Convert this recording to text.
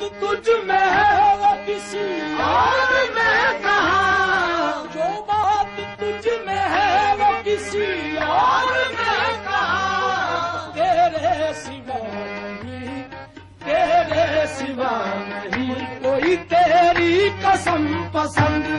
بات تجھ میں ہے وہ کسی اور میں کہاں؟ جو بات تجھ میں ہے وہ کسی اور میں کہاں؟ تیرے سوا نہیں، تیرے سوا نہیں، کوئی تیری قسم پسند